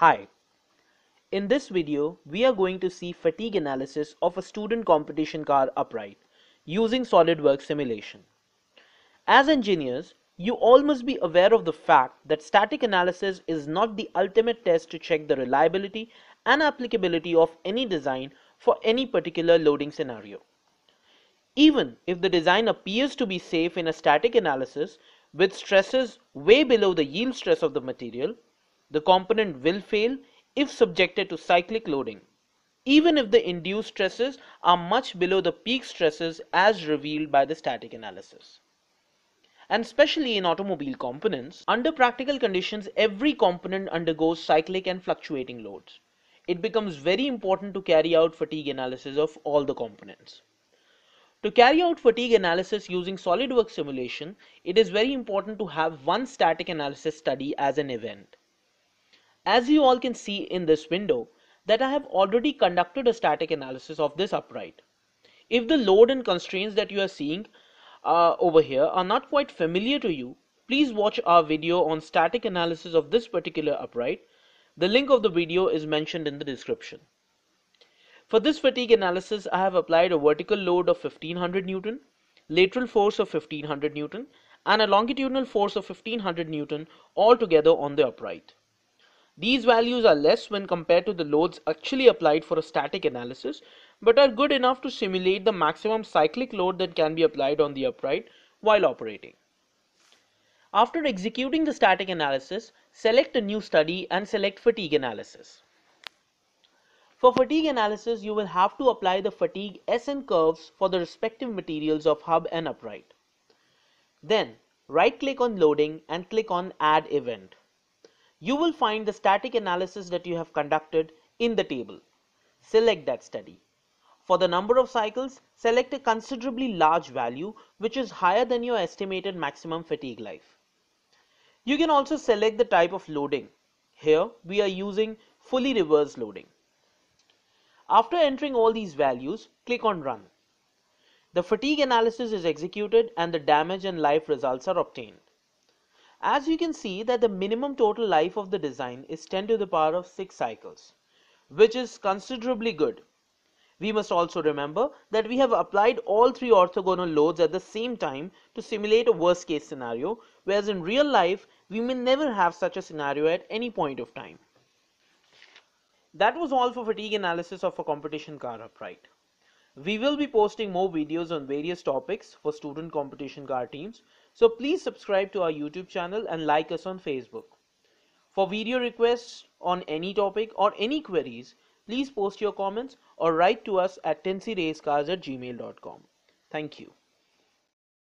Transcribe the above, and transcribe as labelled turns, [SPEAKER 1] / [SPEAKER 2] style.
[SPEAKER 1] Hi. In this video, we are going to see fatigue analysis of a student competition car upright using SolidWorks simulation. As engineers, you all must be aware of the fact that static analysis is not the ultimate test to check the reliability and applicability of any design for any particular loading scenario. Even if the design appears to be safe in a static analysis with stresses way below the yield stress of the material, the component will fail if subjected to cyclic loading, even if the induced stresses are much below the peak stresses as revealed by the static analysis. And especially in automobile components, under practical conditions, every component undergoes cyclic and fluctuating loads. It becomes very important to carry out fatigue analysis of all the components. To carry out fatigue analysis using SolidWorks simulation, it is very important to have one static analysis study as an event. As you all can see in this window that I have already conducted a static analysis of this upright. If the load and constraints that you are seeing uh, over here are not quite familiar to you, please watch our video on static analysis of this particular upright. The link of the video is mentioned in the description. For this fatigue analysis, I have applied a vertical load of 1500 Newton, lateral force of 1500 Newton, and a longitudinal force of 1500 Newton all together on the upright. These values are less when compared to the loads actually applied for a static analysis, but are good enough to simulate the maximum cyclic load that can be applied on the upright while operating. After executing the static analysis, select a new study and select fatigue analysis. For fatigue analysis, you will have to apply the fatigue SN curves for the respective materials of hub and upright. Then, right click on loading and click on add event you will find the static analysis that you have conducted in the table. Select that study. For the number of cycles, select a considerably large value which is higher than your estimated maximum fatigue life. You can also select the type of loading. Here we are using fully reverse loading. After entering all these values, click on Run. The fatigue analysis is executed and the damage and life results are obtained. As you can see that the minimum total life of the design is 10 to the power of 6 cycles, which is considerably good. We must also remember that we have applied all three orthogonal loads at the same time to simulate a worst case scenario, whereas in real life we may never have such a scenario at any point of time. That was all for fatigue analysis of a competition car upright. We will be posting more videos on various topics for student competition car teams. So please subscribe to our YouTube channel and like us on Facebook. For video requests on any topic or any queries, please post your comments or write to us at tinsiracecars at gmail.com. Thank you.